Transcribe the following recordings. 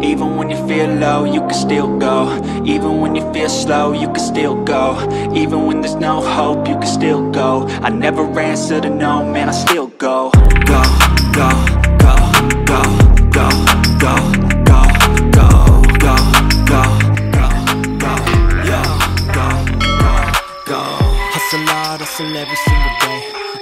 Even when you feel low, you can still go Even when you feel slow, you can still go Even when there's no hope, you can still go I never answer to no, man, I still go Go, go, go, go, go, go, go, go, go, go, go, go, yeah, go, go, Hustle hard, hustle every single day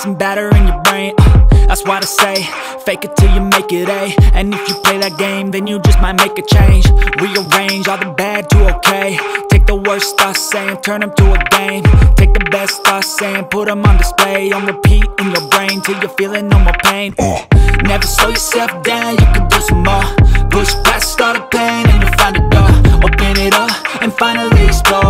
some batter in your brain uh, That's why I say, fake it till you make it A And if you play that game, then you just might make a change. Rearrange all the bad to okay. Take the worst thoughts saying, turn them to a game. Take the best thoughts saying, put them on display. On repeat in your brain till you're feeling no more pain. Uh, Never slow yourself down, you can do some more. Push past all the pain and you'll find a door. Open it up and finally explore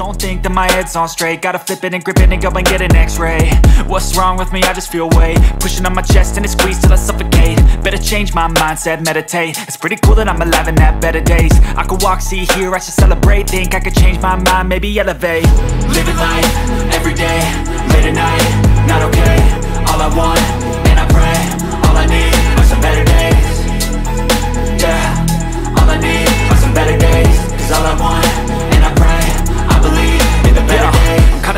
don't think that my head's on straight Gotta flip it and grip it and go and get an x-ray What's wrong with me? I just feel weight Pushing on my chest and it squeezes till I suffocate Better change my mindset, meditate It's pretty cool that I'm alive and have better days I could walk, see, hear, I should celebrate Think I could change my mind, maybe elevate Living life every day, late at night, not okay. All I want, and I pray, all I need are some better days. Yeah, all I need are some better days. Cause all I want,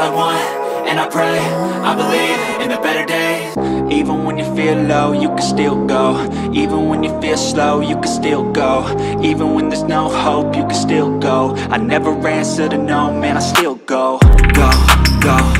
all I want, and I pray, I believe in the better days. Even when you feel low, you can still go. Even when you feel slow, you can still go. Even when there's no hope, you can still go. I never answer to no, man, I still go, go, go,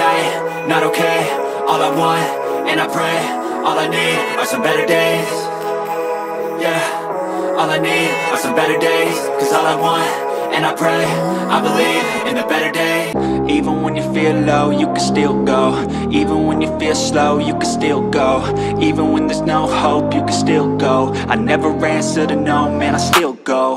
night, not okay. All I want, and I pray. All I need are some better days. Yeah, all I need are some better days. Cause all I want, and I pray. I believe in the better day. Even when you feel low, you can still go. Even when you feel slow, you can still go. Even when there's no hope, you can still go. I never answer to no, man, I still go,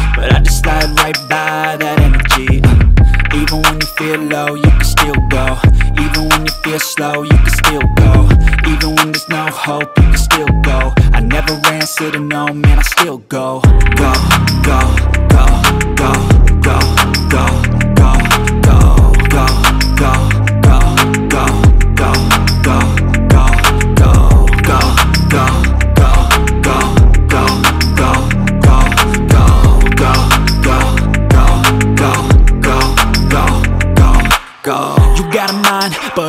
But I just slide right by that energy. Uh, Even when you feel low, you can still go. Even when you feel slow, you can still go. Even when there's no hope, you can still go. I never answer to no, man, I still go, go, go, go, go, go, go, go, go, go, go,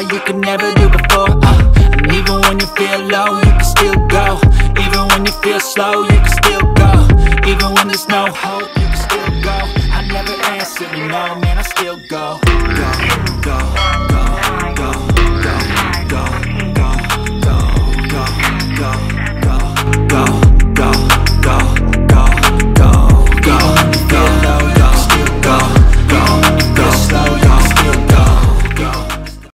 now you could never do before uh, And even when you feel low, you can still go. Even when you feel slow, you can still go. Even when there's no hope.